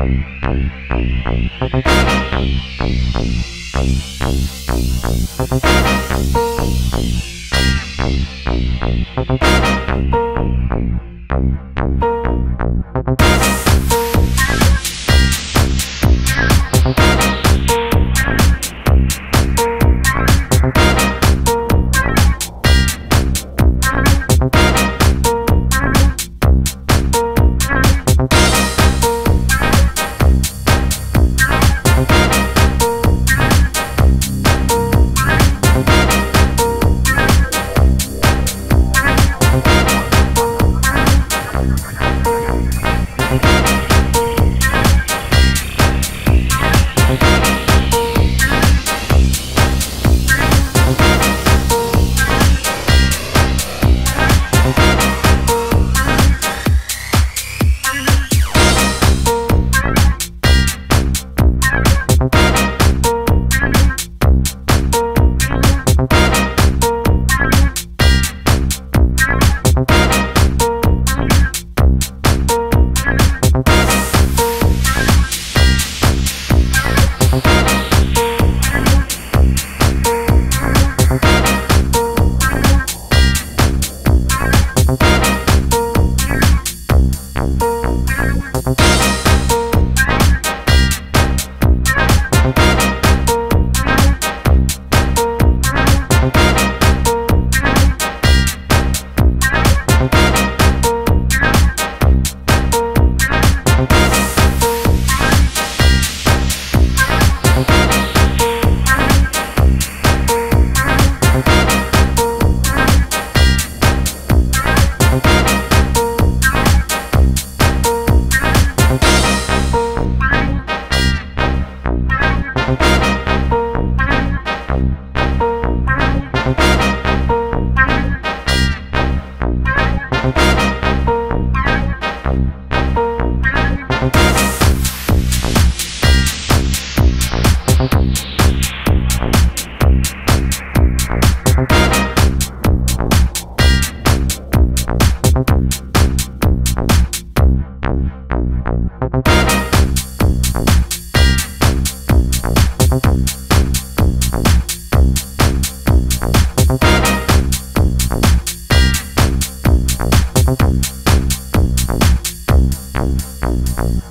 Bye. Thank Thank